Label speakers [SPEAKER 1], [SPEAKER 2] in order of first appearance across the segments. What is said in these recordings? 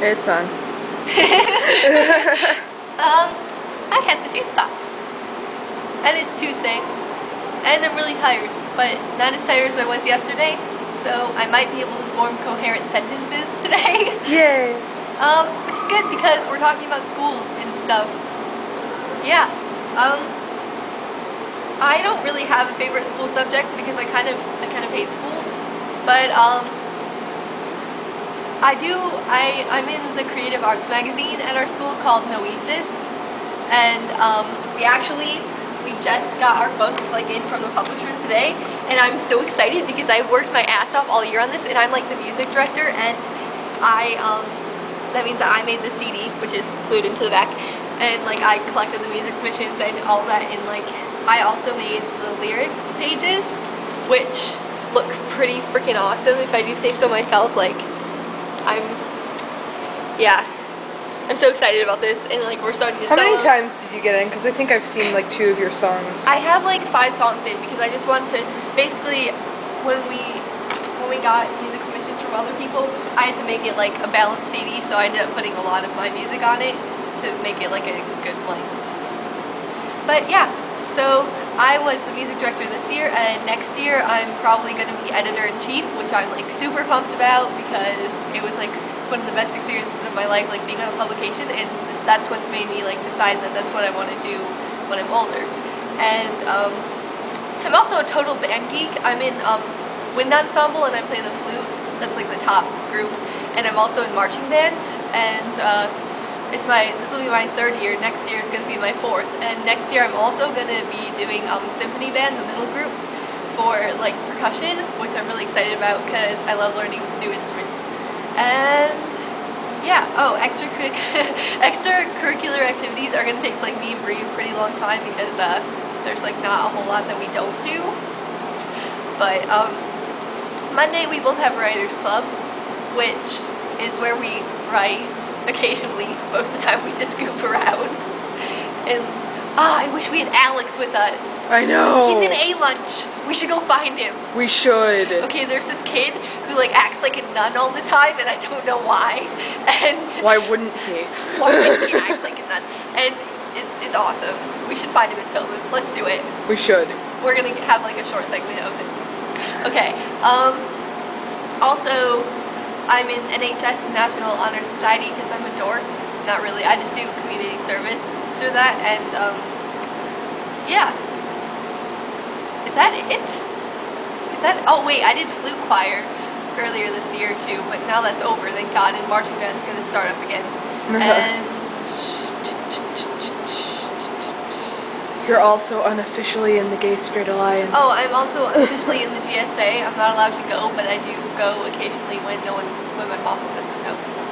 [SPEAKER 1] It's on.
[SPEAKER 2] um, I had the juice box. And it's Tuesday. And I'm really tired, but not as tired as I was yesterday. So I might be able to form coherent sentences today.
[SPEAKER 1] Yay.
[SPEAKER 2] Um, which is good because we're talking about school and stuff. Yeah. Um, I don't really have a favorite school subject because I kind of I kind of hate school. But um, I do. I I'm in the creative arts magazine at our school called Noesis, and um, we actually we just got our books like in from the publishers today, and I'm so excited because I worked my ass off all year on this, and I'm like the music director, and I um, that means that I made the CD, which is glued into the back, and like I collected the music submissions and all that, and like I also made the lyrics pages, which look pretty freaking awesome if I do say so myself. Like I'm, yeah. I'm so excited about this, and like we're starting to.
[SPEAKER 1] How many
[SPEAKER 2] them.
[SPEAKER 1] times did you get in? Because I think I've seen like two of your songs.
[SPEAKER 2] I have like five songs in because I just wanted to basically when we when we got music submissions from other people, I had to make it like a balanced CD, so I ended up putting a lot of my music on it to make it like a good length. But yeah, so I was the music director this year, and next year I'm probably going to be editor in chief, which I'm like super pumped about because it was like one of the best experiences of my life, like being on a publication, and that's what's made me like decide that that's what I want to do when I'm older. And um, I'm also a total band geek. I'm in um, wind ensemble and I play the flute. That's like the top group. And I'm also in marching band. And uh, it's my this will be my third year. Next year is going to be my fourth. And next year I'm also going to be doing um, symphony band, the middle group, for like percussion, which I'm really excited about because I love learning new instruments. And yeah, oh, extracurric extracurricular activities are going to take like me and Bree a pretty long time because uh, there's like not a whole lot that we don't do. But um, Monday we both have writers club, which is where we write occasionally. Most of the time we just goof around. And ah, I wish we had Alex with us.
[SPEAKER 1] I know.
[SPEAKER 2] He's in A lunch. We should go find him.
[SPEAKER 1] We should.
[SPEAKER 2] Okay, there's this kid who like acts like a nun all the time, and I don't know why. And
[SPEAKER 1] Why wouldn't he?
[SPEAKER 2] why wouldn't he act like a nun? And it's it's awesome. We should find him and film him. Let's do it.
[SPEAKER 1] We should.
[SPEAKER 2] We're gonna have like a short segment of it. Okay. Um. Also, I'm in NHS National Honor Society because I'm a dork. Not really. I just do community service through that, and um, yeah. Is that it? Is that? Oh wait, I did flute choir earlier this year too, but now that's over. Thank God. And marching band is gonna start up again. and
[SPEAKER 1] You're also unofficially in the Gay Straight Alliance.
[SPEAKER 2] Oh, I'm also officially in the GSA. I'm not allowed to go, but I do go occasionally when no one, when my mom doesn't know. So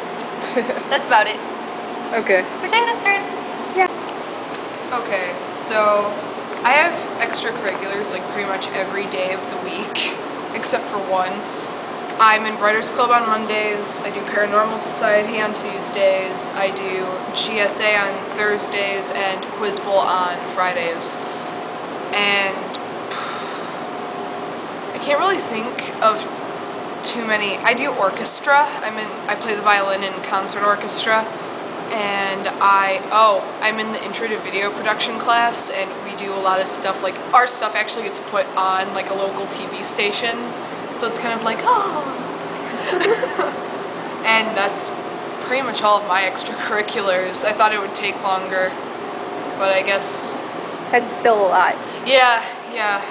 [SPEAKER 2] that's about it.
[SPEAKER 1] Okay.
[SPEAKER 2] Turn.
[SPEAKER 3] Okay, so I have extracurriculars like pretty much every day of the week, except for one. I'm in Writers Club on Mondays, I do Paranormal Society on Tuesdays, I do GSA on Thursdays, and Quiz Bowl on Fridays. And I can't really think of too many. I do orchestra. I'm in. I play the violin in concert orchestra, and I oh I'm in the intro to video production class, and we do a lot of stuff. Like our stuff actually gets put on like a local TV station, so it's kind of like oh. and that's pretty much all of my extracurriculars. I thought it would take longer, but I guess
[SPEAKER 2] That's still a lot.
[SPEAKER 3] yeah, yeah.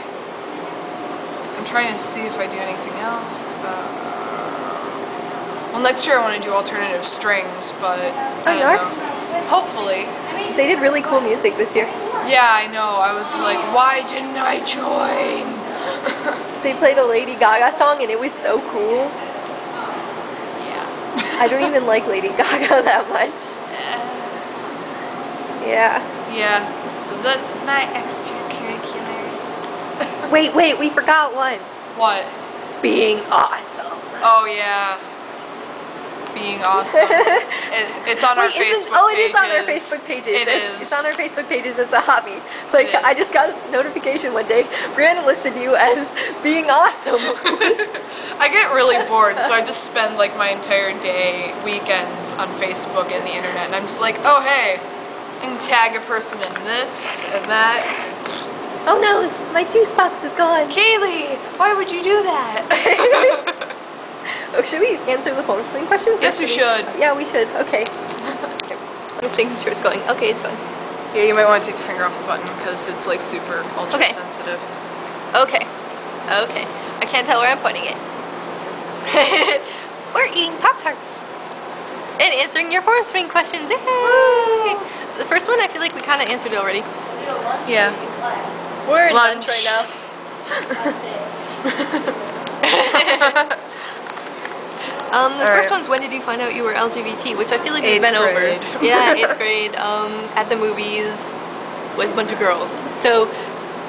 [SPEAKER 3] I'm trying to see if I do anything else. Uh, well, next year I want to do alternative strings, but
[SPEAKER 2] Oh,
[SPEAKER 3] I
[SPEAKER 2] you are?
[SPEAKER 3] know. Hopefully.
[SPEAKER 2] They did really cool music this year.
[SPEAKER 3] Yeah, I know. I was like, why didn't I join?
[SPEAKER 2] They played a Lady Gaga song and it was so cool.
[SPEAKER 3] Yeah.
[SPEAKER 2] I don't even like Lady Gaga that much. Eh. Yeah.
[SPEAKER 3] Yeah. So that's my extracurriculars.
[SPEAKER 2] Wait, wait, we forgot one.
[SPEAKER 3] What?
[SPEAKER 2] Being awesome.
[SPEAKER 3] Oh yeah. Being awesome. it, it's on our
[SPEAKER 1] Wait, it-
[SPEAKER 3] Facebook
[SPEAKER 1] oh, it
[SPEAKER 3] pages.
[SPEAKER 1] is on our Facebook pages.
[SPEAKER 3] It
[SPEAKER 1] it's,
[SPEAKER 3] is.
[SPEAKER 1] It's on our Facebook pages as a hobby. Like I just got a notification one day. Brianna listed you as being awesome.
[SPEAKER 3] I get really bored, so I just spend like my entire day, weekends on Facebook and the internet, and I'm just like, oh hey, I can tag a person in this and that.
[SPEAKER 1] oh no, my juice box is gone.
[SPEAKER 3] Kaylee, why would you do that?
[SPEAKER 1] Oh, should we answer the phone screen questions?
[SPEAKER 3] Yes, we should.
[SPEAKER 1] Yeah, we should. Okay. I'm just making sure it's going. Okay, it's going.
[SPEAKER 3] yeah, you might want to take your finger off the button because it's like super ultra
[SPEAKER 2] Okay.
[SPEAKER 3] sensitive.
[SPEAKER 2] Okay. Okay. I can't tell where I'm pointing it. We're eating Pop Tarts. And answering your phone screen questions. Yay! The first one I feel like we kind of answered already.
[SPEAKER 3] Yeah.
[SPEAKER 2] We're in lunch,
[SPEAKER 3] Lunch.
[SPEAKER 2] right now. Um, the
[SPEAKER 3] All
[SPEAKER 2] first
[SPEAKER 3] right.
[SPEAKER 2] one's when did you find out you were LGBT, which I feel like we've been
[SPEAKER 3] grade.
[SPEAKER 2] over. Yeah, eighth grade. Um, at the movies with a bunch of girls. So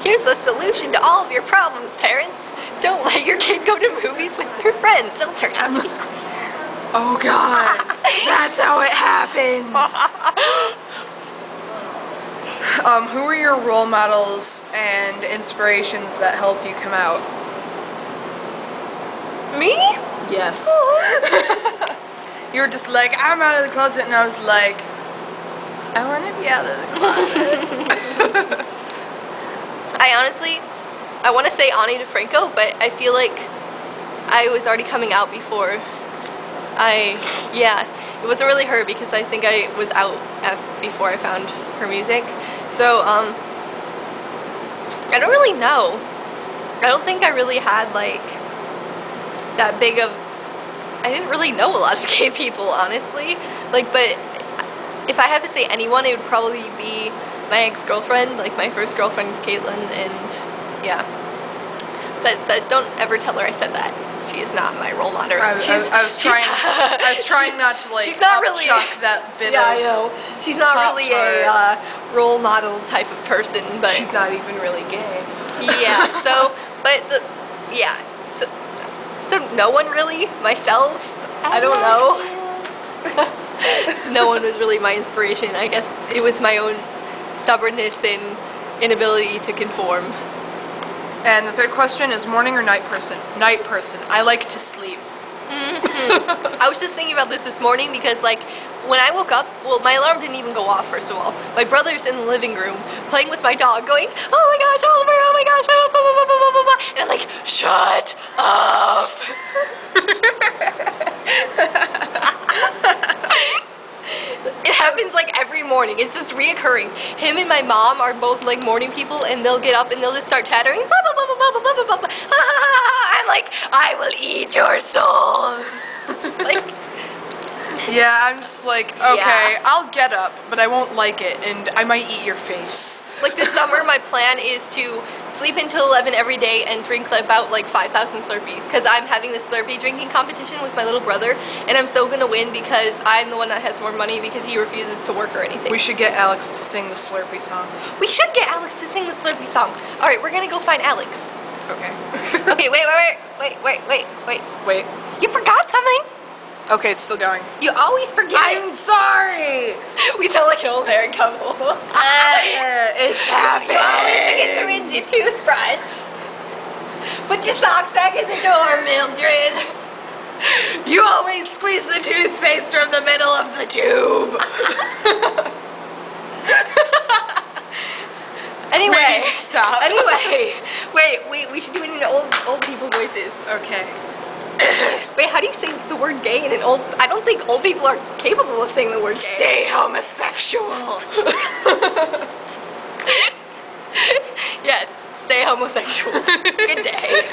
[SPEAKER 2] here's the solution to all of your problems, parents. Don't let your kid go to movies with their friends. It'll turn out to be
[SPEAKER 3] Oh god, that's how it happens. um, who were your role models and inspirations that helped you come out?
[SPEAKER 2] me.
[SPEAKER 3] Yes. you were just like, I'm out of the closet, and I was like, I want to be out of the closet.
[SPEAKER 2] I honestly, I want to say Ani DiFranco, but I feel like I was already coming out before. I, yeah, it wasn't really her because I think I was out at, before I found her music. So, um, I don't really know. I don't think I really had like that big of. I didn't really know a lot of gay people, honestly. Like, but if I had to say anyone, it would probably be my ex-girlfriend, like my first girlfriend, Caitlin, and yeah. But but don't ever tell her I said that. She is not my role model.
[SPEAKER 3] I, was- I I was trying. I was trying not to like
[SPEAKER 2] She's not really-
[SPEAKER 3] that bit
[SPEAKER 2] yeah,
[SPEAKER 3] of.
[SPEAKER 2] I know. She's not really a uh, role model type of person, but
[SPEAKER 3] She's not even really gay.
[SPEAKER 2] yeah. So, but the, yeah. So, so no one really. Myself. I don't know. no one was really my inspiration. I guess it was my own stubbornness and inability to conform.
[SPEAKER 3] And the third question is morning or night person? Night person. I like to sleep.
[SPEAKER 2] I was just thinking about this this morning because, like, when I woke up, well, my alarm didn't even go off, first of all. My brother's in the living room playing with my dog, going, Oh my gosh, Oliver, oh my gosh, blah, blah, blah, blah, blah, blah. And I'm like, Shut up. It happens like every morning. It's just reoccurring. Him and my mom are both like morning people, and they'll get up and they'll just start chattering. Blah blah blah blah blah blah blah blah. blah. I will eat your souls. like,
[SPEAKER 3] Yeah, I'm just like, okay,
[SPEAKER 2] Yeah.
[SPEAKER 3] I'll get up, but I won't like it, and I might eat your face.
[SPEAKER 2] like this summer, my plan is to sleep until 11 every day and drink about like 5,000 Slurpees because I'm having this Slurpee drinking competition with my little brother, and I'm so gonna win because I'm the one that has more money because he refuses to work or anything.
[SPEAKER 3] We should get Alex to sing the Slurpee song.
[SPEAKER 2] We should get Alex to sing the Slurpee song. All right, we're gonna go find Alex.
[SPEAKER 3] Okay.
[SPEAKER 2] Okay, wait, wait, wait, wait, wait, wait, wait.
[SPEAKER 3] Wait.
[SPEAKER 2] You forgot something?
[SPEAKER 3] Okay, it's still going.
[SPEAKER 2] You always forget.
[SPEAKER 3] I'm sorry.
[SPEAKER 2] we sound like an old married couple.
[SPEAKER 3] Uh, it's happening.
[SPEAKER 2] you always forget to rinse your toothbrush. Put your socks back in the door, Mildred.
[SPEAKER 3] You always squeeze the toothpaste from the middle of the tube.
[SPEAKER 2] Anyway,
[SPEAKER 3] stop.
[SPEAKER 2] Anyway, wait, in old old people voices.
[SPEAKER 3] Okay.
[SPEAKER 2] Wait, how do you say the word gay in an old? I don't think old people are capable of saying the word gay.
[SPEAKER 3] Stay homosexual.
[SPEAKER 2] yes, stay homosexual. Good day.